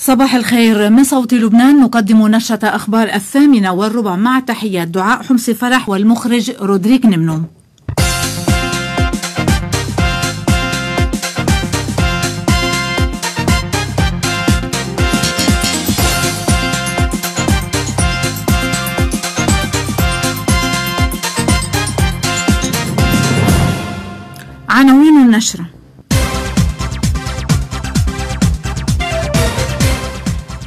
صباح الخير. من صوت لبنان نقدم نشرة أخبار الثامنة والربع مع تحيات دعاء حمص فرح والمخرج رودريك نمنو عناوين النشرة.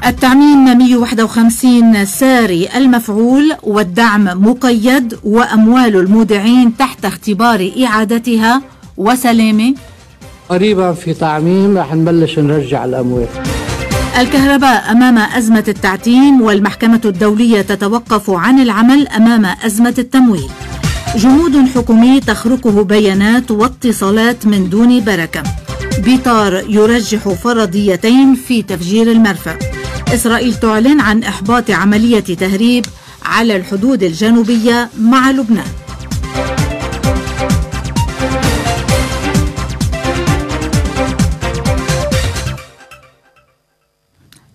التعميم 151 ساري المفعول والدعم مقيد وأموال المودعين تحت اختبار إعادتها وسلامة قريبا في تعميم رح نبلش نرجع الأموال. الكهرباء أمام أزمة التعتيم والمحكمة الدولية تتوقف عن العمل أمام أزمة التمويل. جمود حكومي تخرقه بيانات واتصالات من دون بركة. بيطار يرجح فرضيتين في تفجير المرفأ. إسرائيل تعلن عن إحباط عملية تهريب على الحدود الجنوبية مع لبنان.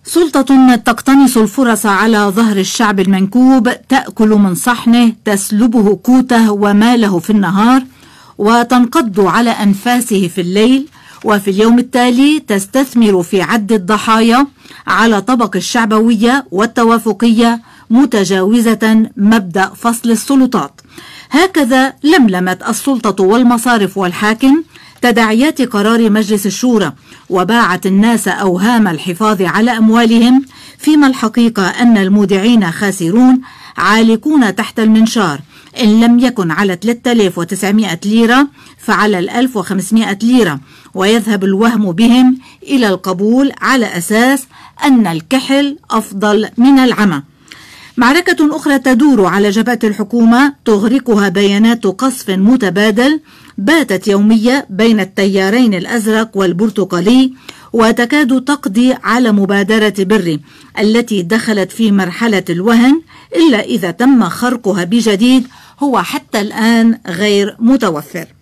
سلطة تقتنص الفرص على ظهر الشعب المنكوب تأكل من صحنه تسلبه قوته وماله في النهار وتنقض على أنفاسه في الليل وفي اليوم التالي تستثمر في عد الضحايا على طبق الشعبوية والتوافقية متجاوزة مبدأ فصل السلطات. هكذا لملمت السلطة والمصارف والحاكم تداعيات قرار مجلس الشورى وباعت الناس أوهام الحفاظ على أموالهم فيما الحقيقة أن المودعين خاسرون عالقون تحت المنشار. إن لم يكن على 3900 ليرة فعلى 1500 ليرة. ويذهب الوهم بهم إلى القبول على أساس أن الكحل أفضل من العمى. معركة أخرى تدور على جبهة الحكومة تغرقها بيانات قصف متبادل باتت يومية بين التيارين الأزرق والبرتقالي وتكاد تقضي على مبادرة بري التي دخلت في مرحلة الوهن إلا إذا تم خرقها بجديد هو حتى الآن غير متوفر.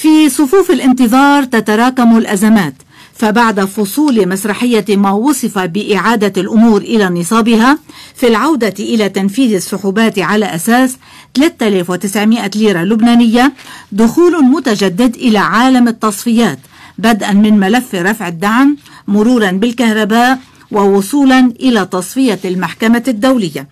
في صفوف الانتظار تتراكم الأزمات فبعد فصول مسرحية ما وصف بإعادة الأمور إلى نصابها في العودة إلى تنفيذ السحوبات على أساس 3900 ليرة لبنانية دخول متجدد إلى عالم التصفيات بدءا من ملف رفع الدعم مرورا بالكهرباء ووصولا إلى تصفية المحكمة الدولية.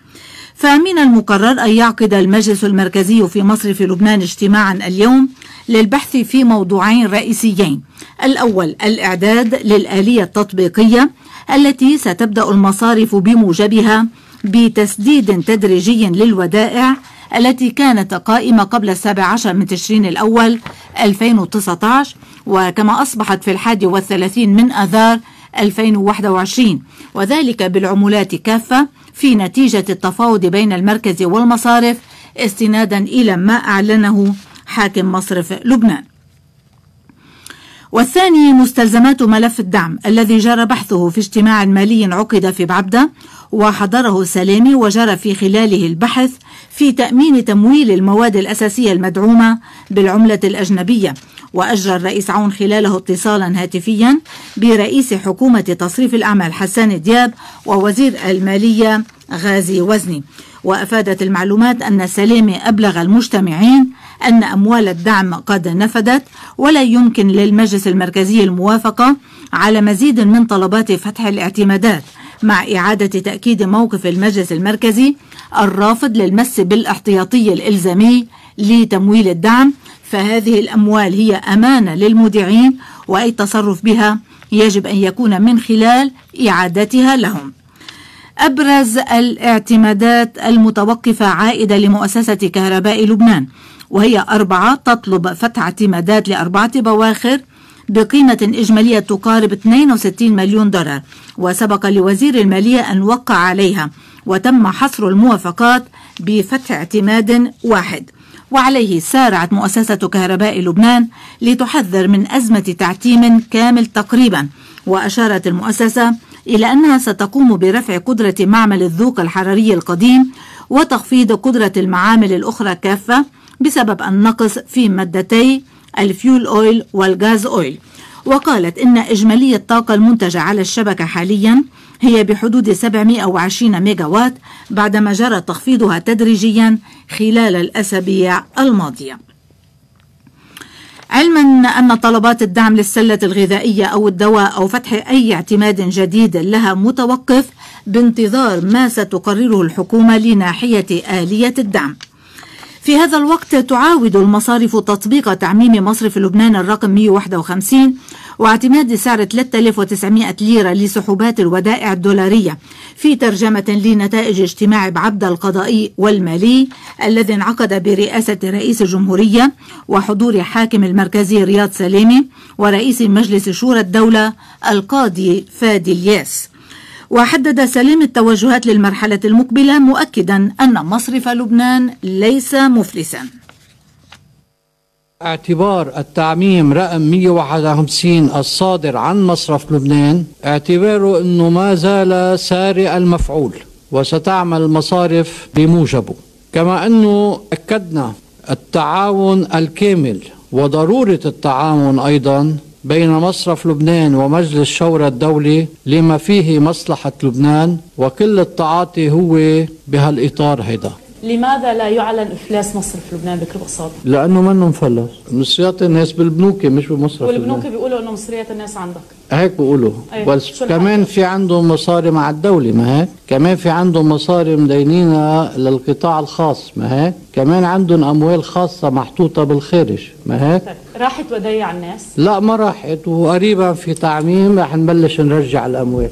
فمن المقرر أن يعقد المجلس المركزي في مصرف لبنان اجتماعا اليوم للبحث في موضوعين رئيسيين. الأول الإعداد للآلية التطبيقية التي ستبدأ المصارف بموجبها بتسديد تدريجي للودائع التي كانت قائمة قبل السابع عشر من تشرين الأول 2019 وكما أصبحت في الحادي والثلاثين من أذار 2021 وذلك بالعملات كافة في نتيجة التفاوض بين المركز والمصارف استنادا إلى ما أعلنه حاكم مصرف لبنان. والثاني مستلزمات ملف الدعم الذي جرى بحثه في اجتماع مالي عقد في بعبدة وحضره سلامي وجرى في خلاله البحث في تأمين تمويل المواد الأساسية المدعومة بالعملة الأجنبية. وأجرى الرئيس عون خلاله اتصالا هاتفيا برئيس حكومة تصريف الأعمال حسان دياب ووزير المالية غازي وزني. وأفادت المعلومات أن سلامي أبلغ المجتمعين أن أموال الدعم قد نفدت ولا يمكن للمجلس المركزي الموافقة على مزيد من طلبات فتح الاعتمادات مع إعادة تأكيد موقف المجلس المركزي الرافض للمس بالإحتياطي الإلزامي لتمويل الدعم فهذه الأموال هي أمانة للمودعين وأي تصرف بها يجب أن يكون من خلال إعادتها لهم. أبرز الاعتمادات المتوقفة عائدة لمؤسسة كهرباء لبنان وهي أربعة تطلب فتح اعتمادات لأربعة بواخر بقيمة إجمالية تقارب 62 مليون دولار وسبق لوزير المالية أن وقع عليها وتم حصر الموافقات بفتح اعتماد واحد. وعليه سارعت مؤسسة كهرباء لبنان لتحذر من أزمة تعتيم كامل تقريبا. وأشارت المؤسسة إلى أنها ستقوم برفع قدرة معمل الذوق الحراري القديم وتخفيض قدرة المعامل الأخرى كافة بسبب النقص في مادتي الفيول أويل والغاز أويل. وقالت إن إجمالية الطاقة المنتجة على الشبكة حاليا هي بحدود 720 ميجاوات بعدما جرى تخفيضها تدريجيا خلال الأسابيع الماضية. علما أن طلبات الدعم للسلة الغذائية أو الدواء أو فتح أي اعتماد جديد لها متوقف بانتظار ما ستقرره الحكومة لناحية آلية الدعم. في هذا الوقت تعاود المصارف تطبيق تعميم مصرف لبنان الرقم 151 واعتماد سعر 3900 ليرة لسحوبات الودائع الدولارية في ترجمة لنتائج اجتماع بعبد القضائي والمالي الذي انعقد برئاسة رئيس الجمهورية وحضور حاكم المركزي رياض سليمي ورئيس مجلس شورى الدولة القاضي فادي الياس. وحدد سليم التوجهات للمرحلة المقبلة مؤكدا أن مصرف لبنان ليس مفلسا. اعتبار التعميم رقم 151 الصادر عن مصرف لبنان اعتباره إنه ما زال سارع المفعول وستعمل المصارف بموجبه. كما إنه أكدنا التعاون الكامل وضرورة التعاون أيضا بين مصرف لبنان ومجلس شورى الدولي لما فيه مصلحة لبنان وكل التعاطي هو بهالإطار هيدا. لماذا لا يعلن إفلاس مصرف لبنان بكل بساطة؟ لأنه منه مفلس مصريات الناس بالبنوك مش بمصرف والبنوك بيقولوا إنه مصريات الناس عندك. هيك بيقولوا. أيه. بس كمان في عندهم مصاري مع الدولة ما هيك؟ كمان في عندهم مصاري مدينينها للقطاع الخاص ما هيك؟ كمان عندهم أموال خاصة محطوطة بالخارج ما هيك؟ طيب. راحت ودايع الناس؟ لا ما راحت. وقريبا في تعميم رح نبلش نرجع الأموال.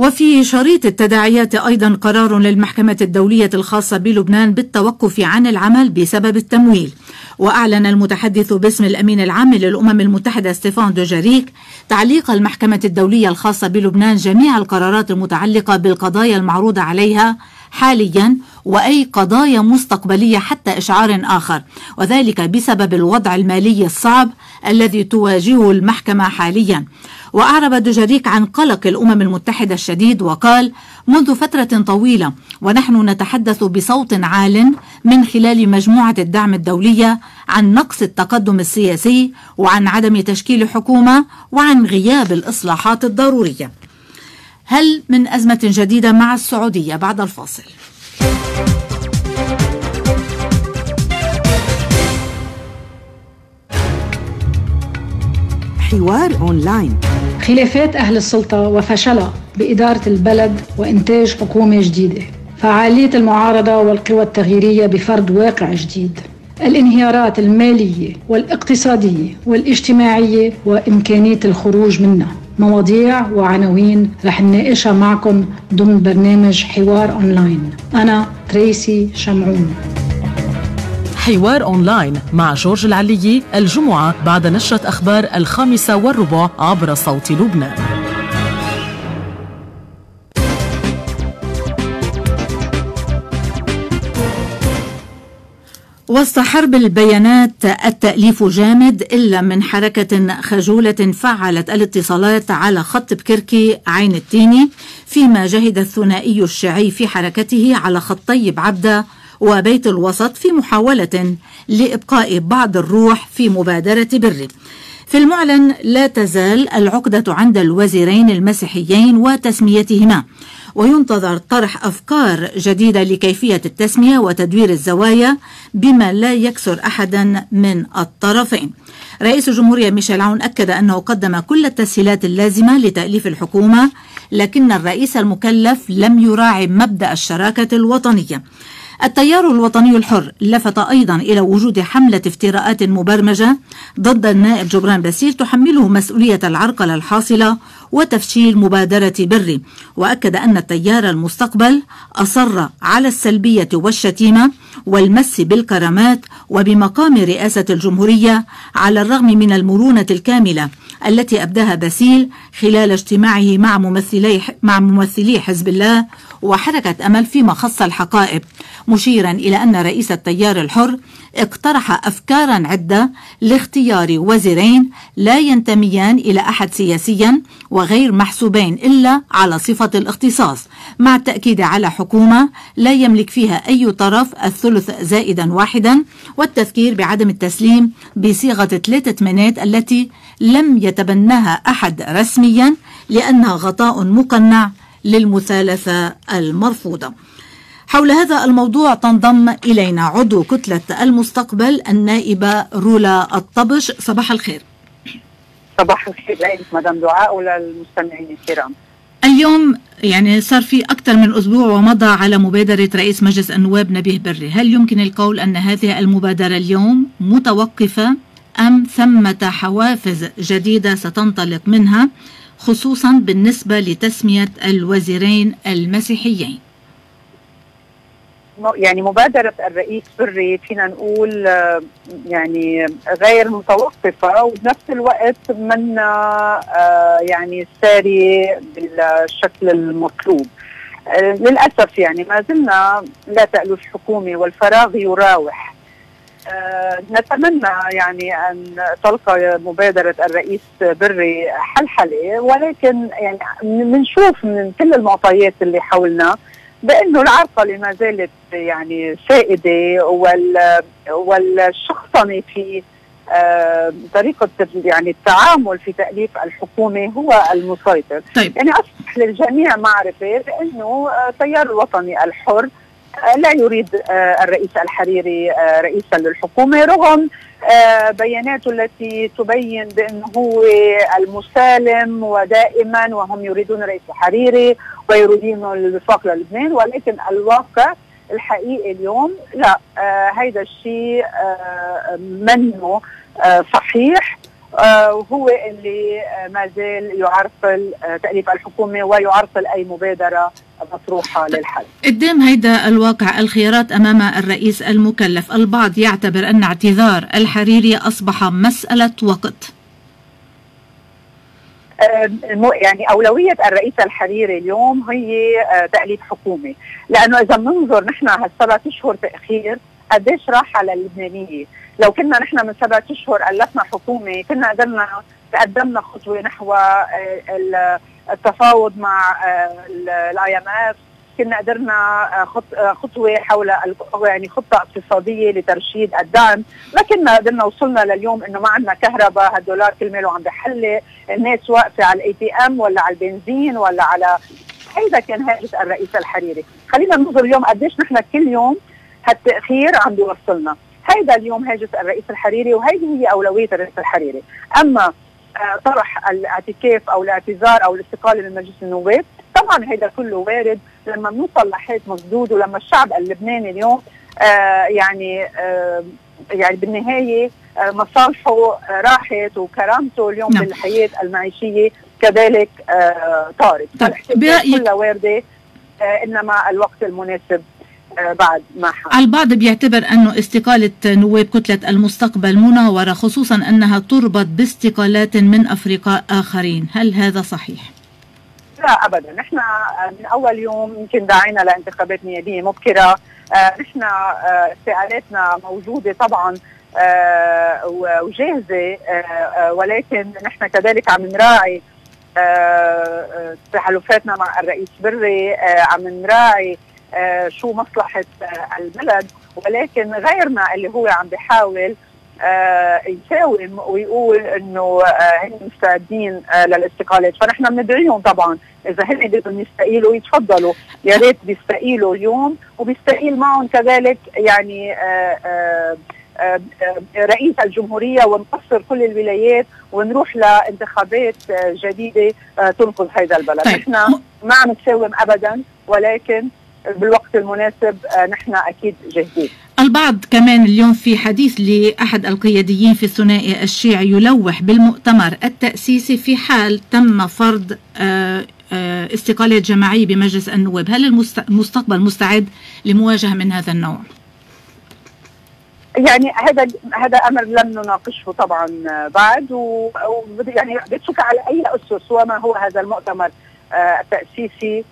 وفي شريط التداعيات أيضا قرار للمحكمة الدولية الخاصة بلبنان بالتوقف عن العمل بسبب التمويل. وأعلن المتحدث باسم الأمين العام للأمم المتحدة ستيفان دوجاريك تعليق المحكمة الدولية الخاصة بلبنان جميع القرارات المتعلقة بالقضايا المعروضة عليها حاليا وأي قضايا مستقبلية حتى إشعار آخر. وذلك بسبب الوضع المالي الصعب الذي تواجهه المحكمة حاليا. وأعرب دوجاريك عن قلق الأمم المتحدة الشديد وقال منذ فترة طويلة ونحن نتحدث بصوت عال من خلال مجموعة الدعم الدولية عن نقص التقدم السياسي وعن عدم تشكيل حكومة وعن غياب الإصلاحات الضرورية. هل من أزمة جديدة مع السعودية بعد الفاصل؟ حوار أونلاين. خلافات أهل السلطة وفشلها بإدارة البلد وإنتاج حكومة جديدة. فعالية المعارضة والقوى التغييرية بفرض واقع جديد. الانهيارات المالية والاقتصادية والاجتماعية وإمكانية الخروج منها. مواضيع وعناوين رح نناقشها معكم ضمن برنامج حوار أونلاين. أنا تريسي شمعون. حوار أونلاين مع جورج العليي الجمعة بعد نشرة أخبار الخامسة والربع عبر صوت لبنان. وسط حرب البيانات التأليف جامد إلا من حركة خجولة فعلت الاتصالات على خط بكركي عين التيني فيما جهد الثنائي الشيعي في حركته على خطي بعبدة وبيت الوسط في محاولة لإبقاء بعض الروح في مبادرة بري في المعلن لا تزال العقدة عند الوزيرين المسيحيين وتسميتهما وينتظر طرح أفكار جديدة لكيفية التسمية وتدوير الزوايا بما لا يكسر أحدا من الطرفين. رئيس الجمهورية ميشيل عون أكد أنه قدم كل التسهيلات اللازمة لتأليف الحكومة لكن الرئيس المكلف لم يراعي مبدأ الشراكة الوطنية. التيار الوطني الحر لفت أيضا إلى وجود حملة افتراءات مبرمجة ضد النائب جبران باسيل تحمله مسؤولية العرقلة الحاصلة وتفشيل مبادرة بري وأكد أن التيار المستقبل أصر على السلبية والشتيمة والمس بالكرامات وبمقام رئاسة الجمهورية على الرغم من المرونة الكاملة التي أبداها باسيل خلال اجتماعه مع ممثلي مع ممثلي حزب الله وحركة أمل فيما خص الحقائب. مشيرا إلى أن رئيس التيار الحر اقترح أفكارا عدة لاختيار وزيرين لا ينتميان إلى أحد سياسيا وغير محسوبين إلا على صفة الاختصاص مع التأكيد على حكومة لا يملك فيها أي طرف الثلث زائدا واحدا والتذكير بعدم التسليم بصيغة ثلاثة تمانات التي لم يتبناها أحد رسميا لأنها غطاء مقنع للمثالثة المرفوضة. حول هذا الموضوع تنضم إلينا عضو كتلة المستقبل النائبة رولا الطبش. صباح الخير. صباح الخير لك مدام دعاء وللمستمعين الكرام. اليوم يعني صار في أكثر من أسبوع ومضى على مبادرة رئيس مجلس النواب نبيه بري. هل يمكن القول أن هذه المبادرة اليوم متوقفة أم ثمة حوافز جديدة ستنطلق منها؟ خصوصا بالنسبة لتسمية الوزيرين المسيحيين. يعني مبادرة الرئيس بري فينا نقول آه، يعني غير متوقفة وبنفس الوقت من آه، يعني ساري بالشكل المطلوب. آه، للأسف يعني ما زلنا لا تألو الحكومة والفراغ يراوح. نتمنى يعني أن تلقى مبادرة الرئيس بري حلحلة ولكن يعني بنشوف من كل المعطيات اللي حولنا بأنه العرقله ما زالت يعني سائدة وال والشخصنة في آه طريقة يعني التعامل في تأليف الحكومة هو المسيطر طيب. يعني أصبح للجميع معرفة بأنه التيار آه، الوطني الحر آه، لا يريد آه، الرئيس الحريري رئيسا للحكومة رغم بياناته التي تبين بأنه هو المسالم ودائما وهم يريدون رئيس الحريري ويريدون الوفاق للبنان ولكن الواقع الحقيقي اليوم لا. آه هيدا الشيء آه منه آه صحيح. وهو آه اللي آه ما زال يعرقل آه تأليف الحكومة ويعرقل أي مبادرة مطروحة للحل. قدام هيدا الواقع الخيارات أمام الرئيس المكلف البعض يعتبر أن اعتذار الحريري أصبح مسألة وقت. يعني أولوية الرئيس الحريري اليوم هي تاليف حكومة. لأنه إذا بننظر نحن هالسبعة أشهر تأخير قديش راح على اللبنانيه لو كنا نحن من سبعة أشهر ألفنا حكومة كنا قدرنا تقدمنا خطوة نحو آه، التفاوض مع ال IMF كنا قدرنا آه، آه، خطوة حول يعني خطة اقتصادية لترشيد الدعم. ما كنا قدرنا وصلنا لليوم إنه ما عندنا كهرباء هالدولار كل ماله عم بيعلي الناس واقفة على ال ATM ولا على البنزين ولا على هيدا كان هاجس الرئيس الحريري. خلينا ننظر اليوم قديش نحن كل يوم هالتاخير عم بيوصلنا. هيدا اليوم هاجس الرئيس الحريري وهيدي هي أولوية الرئيس الحريري. أما آه، طرح الاعتكاف أو الاعتذار أو الاستقاله من مجلس النواب طبعا هذا كله وارد. لما بنوصل لحيط مسدود ولما الشعب اللبناني اليوم آه يعني آه يعني بالنهاية آه مصالحه راحت وكرامته اليوم نعم. بالحياة المعيشية كذلك طارت. طيب كلها واردة إنما الوقت المناسب. بعد ما حق. البعض بيعتبر أنه استقالة نواب كتلة المستقبل مناورة خصوصا أنها تربط باستقالات من أفرقاء آخرين هل هذا صحيح؟ لا ابدا نحن من أول يوم يمكن دعينا لانتخابات نيابية مبكرة آه، نحن آه، استقالاتنا موجودة طبعا وجاهزة ولكن نحن كذلك عم نراعي تحالفاتنا مع الرئيس بري عم نراعي آه، شو مصلحة آه، البلد. ولكن غيرنا اللي هو عم بيحاول آه، يساوم ويقول إنه هن مستعدين للاستقالات. فنحن بندعيهم طبعا. إذا هن بدهم يستقيلوا يتفضلوا. يا ريت بيستقيلوا اليوم وبيستقيل معهم كذلك يعني رئيس الجمهورية ونقصر كل الولايات ونروح لانتخابات جديدة تنقذ هذا البلد. طيب. نحن ما عم نساوم أبدا ولكن بالوقت المناسب آه، نحن أكيد جاهزين. البعض كمان اليوم في حديث لأحد القياديين في الثنائي الشيعي يلوح بالمؤتمر التأسيسي في حال تم فرض آه، آه، استقالات جماعية بمجلس النواب، هل المستقبل مستعد لمواجهة من هذا النوع؟ يعني هذا هذا أمر لم نناقشه طبعا بعد و يعني بتشك على أي أسس وما هو هذا المؤتمر التأسيسي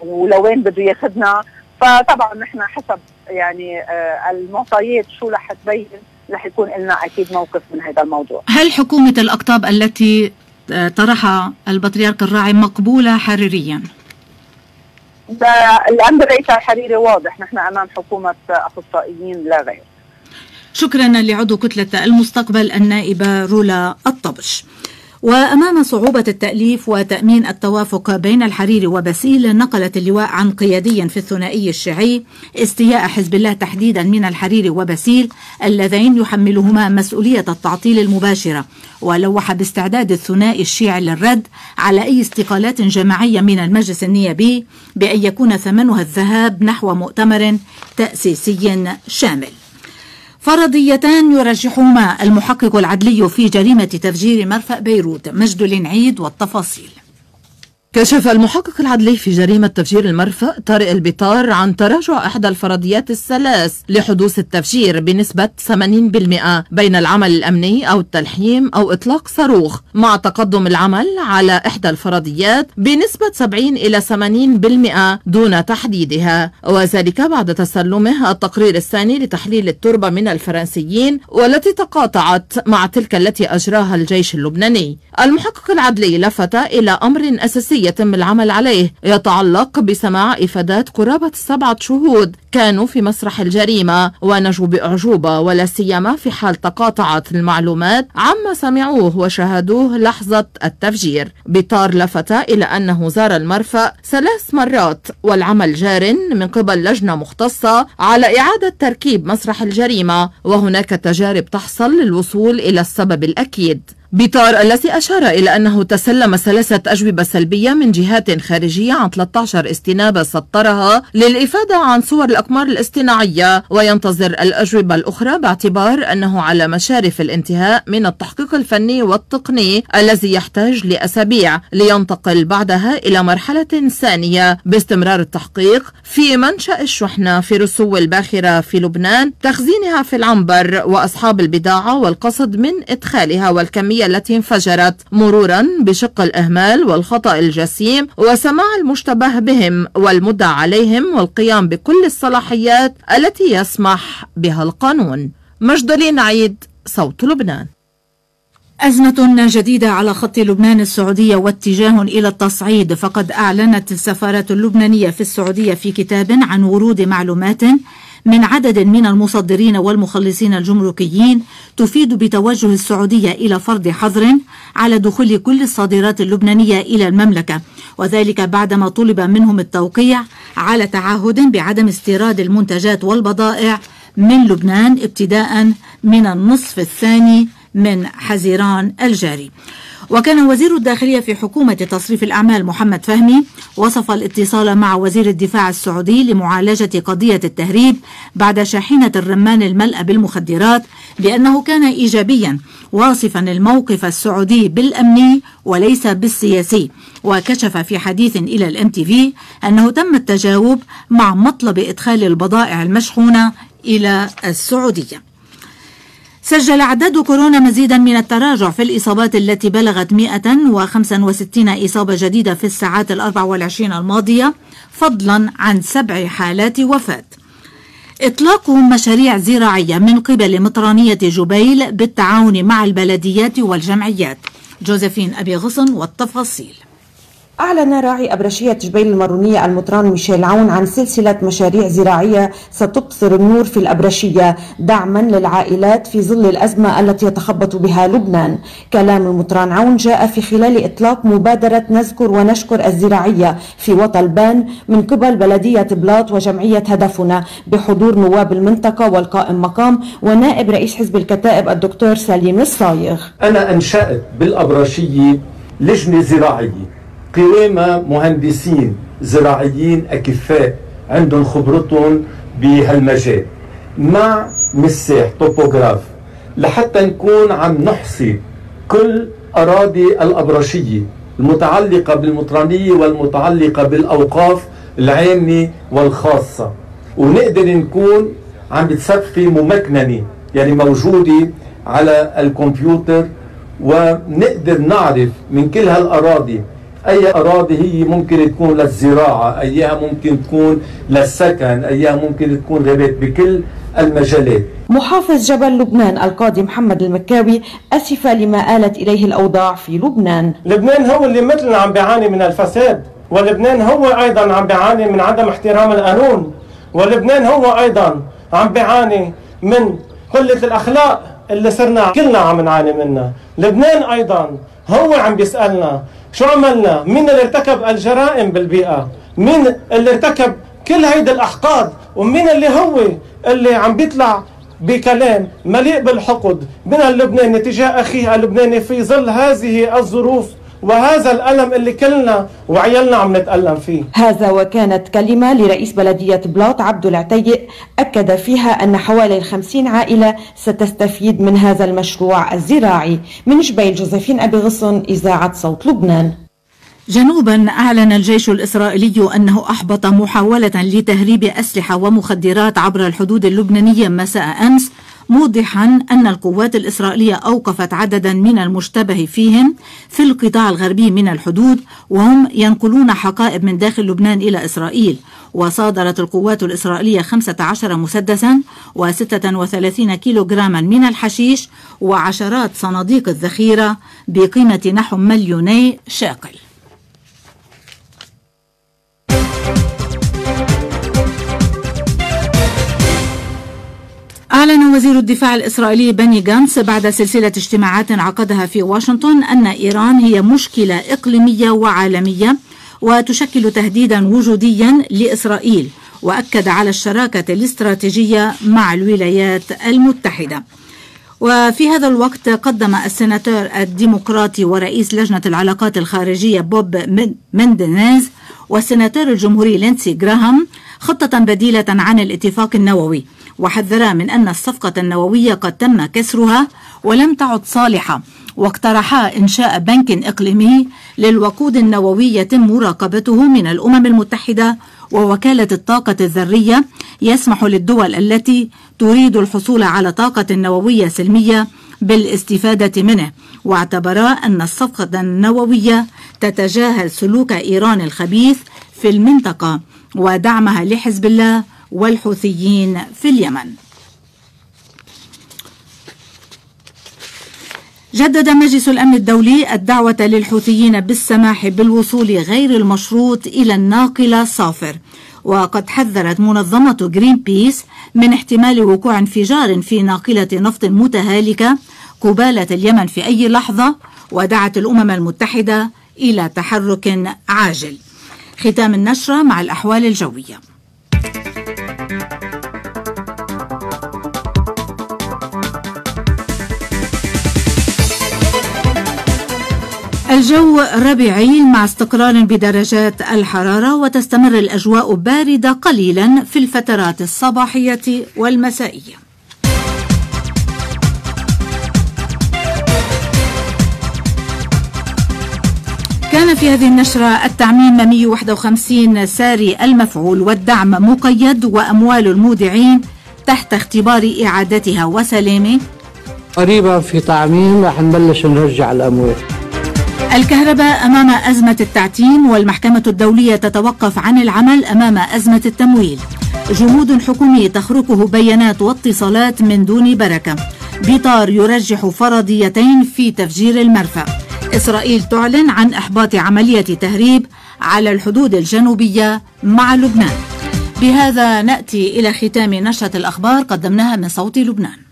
ولوين بده ياخذنا فطبعا نحن حسب يعني آه، المعطيات شو رح تبين رح يكون لنا أكيد موقف من هذا الموضوع. هل حكومة الأقطاب التي آه، طرحها البطريرك الراعي مقبولة حريريا؟ الأمر الرئيس الحريري واضح نحن أمام حكومة أخصائيين لا غير شكرا لعضو كتلة المستقبل النائبة رولا الطبش وأمام صعوبة التأليف وتأمين التوافق بين الحريري وبسيل نقلت اللواء عن قيادي في الثنائي الشيعي استياء حزب الله تحديدا من الحريري وبسيل اللذين يحملهما مسؤولية التعطيل المباشرة. ولوح باستعداد الثنائي الشيعي للرد على أي استقالات جماعية من المجلس النيابي بأن يكون ثمنها الذهاب نحو مؤتمر تأسيسي شامل. فرضيتان يرجحهما المحقق العدلي في جريمة تفجير مرفأ بيروت مجد العنعيد والتفاصيل. كشف المحقق العدلي في جريمة تفجير المرفأ طارق البطار عن تراجع إحدى الفرضيات الثلاث لحدوث التفجير بنسبة 80% بين العمل الأمني أو التلحيم أو إطلاق صاروخ مع تقدم العمل على إحدى الفرضيات بنسبة 70 إلى 80% دون تحديدها. وذلك بعد تسلمه التقرير الثاني لتحليل التربة من الفرنسيين والتي تقاطعت مع تلك التي أجراها الجيش اللبناني. المحقق العدلي لفت إلى أمر أساسي يتم العمل عليه. يتعلق بسماع إفادات قرابة سبعة شهود كانوا في مسرح الجريمة ونجوا بأعجوبة ولا سيما في حال تقاطعت المعلومات عما سمعوه وشاهدوه لحظة التفجير. بطار لفت إلى أنه زار المرفأ ثلاث مرات والعمل جار من قبل لجنة مختصة على إعادة تركيب مسرح الجريمة وهناك تجارب تحصل للوصول إلى السبب الأكيد. بيطار الذي أشار إلى أنه تسلم ثلاثة أجوبة سلبية من جهات خارجية عن 13 استنابة سطرها للإفادة عن صور الأقمار الاصطناعية. وينتظر الأجوبة الأخرى باعتبار أنه على مشارف الانتهاء من التحقيق الفني والتقني الذي يحتاج لأسابيع لينتقل بعدها إلى مرحلة ثانية. باستمرار التحقيق في منشأ الشحنة في رسو الباخرة في لبنان تخزينها في العنبر وأصحاب البضاعة والقصد من إدخالها والكمية التي انفجرت مرورا بشق الإهمال والخطأ الجسيم وسماع المشتبه بهم والمدعى عليهم والقيام بكل الصلاحيات التي يسمح بها القانون. مجد عيد صوت لبنان. أزمة جديدة على خط لبنان السعودية واتجاه إلى التصعيد فقد أعلنت السفارة اللبنانية في السعودية في كتاب عن ورود معلومات من عدد من المصدرين والمخلصين الجمركيين تفيد بتوجه السعودية إلى فرض حظر على دخول كل الصادرات اللبنانية إلى المملكة. وذلك بعدما طلب منهم التوقيع على تعهد بعدم استيراد المنتجات والبضائع من لبنان ابتداء من النصف الثاني من حزيران الجاري. وكان وزير الداخلية في حكومة تصريف الأعمال محمد فهمي وصف الاتصال مع وزير الدفاع السعودي لمعالجة قضية التهريب بعد شاحنة الرمان الملأ بالمخدرات بأنه كان إيجابيا واصفا الموقف السعودي بالأمني وليس بالسياسي. وكشف في حديث إلى الام تي في أنه تم التجاوب مع مطلب إدخال البضائع المشحونة إلى السعودية. سجل أعداد كورونا مزيدا من التراجع في الإصابات التي بلغت 165 إصابة جديدة في الساعات الأربع والعشرين الماضية فضلا عن سبع حالات وفاة. إطلاق مشاريع زراعية من قبل مطرانية جبيل بالتعاون مع البلديات والجمعيات. جوزيفين أبي غصن والتفاصيل. أعلن راعي أبرشية جبيل المارونية المطران ميشيل عون عن سلسلة مشاريع زراعية ستبصر النور في الأبرشية دعما للعائلات في ظل الأزمة التي يتخبط بها لبنان. كلام المطران عون جاء في خلال إطلاق مبادرة نذكر ونشكر الزراعية في وطلبان من قبل بلدية بلاط وجمعية هدفنا بحضور نواب المنطقة والقائم مقام ونائب رئيس حزب الكتائب الدكتور سليم الصايغ. أنا أنشأت بالأبرشية لجنة زراعية. قوامة مهندسين زراعيين أكفاء عندهم خبرتهم بهالمجال. مع مساح توبوغراف. لحتى نكون عم نحصي كل أراضي الأبرشية المتعلقة بالمطرانية والمتعلقة بالأوقاف العامة والخاصة. ونقدر نكون عم بتصفي ممكننة يعني موجودة على الكمبيوتر ونقدر نعرف من كل هالأراضي أي أراضي هي ممكن تكون للزراعة أيها ممكن تكون للسكن أيها ممكن تكون غابات بكل المجالات. محافظ جبل لبنان القاضي محمد المكاوي أسف لما آلت إليه الأوضاع في لبنان. لبنان هو اللي مثلنا عم بيعاني من الفساد ولبنان هو أيضا عم بيعاني من عدم احترام القانون ولبنان هو أيضا عم بيعاني من قله الأخلاق اللي صرنا كلنا عم نعاني منها. لبنان أيضا هو عم بيسألنا شو عملنا؟ مين اللي ارتكب الجرائم بالبيئة؟ مين اللي ارتكب كل هيدي الأحقاد؟ ومين اللي هو اللي عم بيطلع بكلام مليء بالحقد؟ من اللبناني تجاه أخيه اللبناني في ظل هذه الظروف وهذا الألم اللي كلنا وعيالنا عم نتألم فيه. هذا وكانت كلمة لرئيس بلدية بلاط عبد العتيق أكد فيها أن حوالي الخمسين عائلة ستستفيد من هذا المشروع الزراعي. من جبيل جوزيفين أبي غصن إذاعة صوت لبنان. جنوبا أعلن الجيش الإسرائيلي أنه أحبط محاولة لتهريب أسلحة ومخدرات عبر الحدود اللبنانية مساء أمس موضحا أن القوات الإسرائيلية أوقفت عددا من المشتبه فيهم في القطاع الغربي من الحدود وهم ينقلون حقائب من داخل لبنان إلى إسرائيل. وصادرت القوات الإسرائيلية 15 مسدسا و36 كيلوغراما من الحشيش وعشرات صناديق الذخيرة بقيمة نحو مليوني شاقل. أعلن وزير الدفاع الإسرائيلي بني جانس بعد سلسلة اجتماعات عقدها في واشنطن أن إيران هي مشكلة إقليمية وعالمية وتشكل تهديدا وجوديا لإسرائيل وأكد على الشراكة الاستراتيجية مع الولايات المتحدة. وفي هذا الوقت قدم السيناتور الديمقراطي ورئيس لجنة العلاقات الخارجية بوب مندنيز والسيناتور الجمهوري لينسي جراهام خطة بديلة عن الاتفاق النووي. وحذرا من أن الصفقة النووية قد تم كسرها ولم تعد صالحة واقترحا إنشاء بنك إقليمي للوقود النووي يتم مراقبته من الأمم المتحدة ووكالة الطاقة الذرية يسمح للدول التي تريد الحصول على طاقة نووية سلمية بالاستفادة منه. واعتبرا أن الصفقة النووية تتجاهل سلوك إيران الخبيث في المنطقة ودعمها لحزب الله والحوثيين في اليمن. جدد مجلس الأمن الدولي الدعوة للحوثيين بالسماح بالوصول غير المشروط إلى الناقلة صافر. وقد حذرت منظمة جرين بيس من احتمال وقوع انفجار في ناقلة نفط متهالكة قبالة اليمن في أي لحظة ودعت الأمم المتحدة إلى تحرك عاجل. ختام النشرة مع الأحوال الجوية. الجو ربيعي مع استقرار بدرجات الحرارة وتستمر الأجواء باردة قليلا في الفترات الصباحية والمسائية. كان في هذه النشرة التعميم 151 ساري المفعول والدعم مقيد وأموال المودعين تحت اختبار إعادتها وسلامه. قريبا في تعميم رح نبلش نرجع الأموال. الكهرباء أمام أزمة التعتيم والمحكمة الدولية تتوقف عن العمل أمام أزمة التمويل. جهود حكومية تخرقه بيانات واتصالات من دون بركة. بيطار يرجح فرضيتين في تفجير المرفأ. إسرائيل تعلن عن إحباط عملية تهريب على الحدود الجنوبية مع لبنان. بهذا نأتي إلى ختام نشرة الأخبار. قدمناها من صوت لبنان.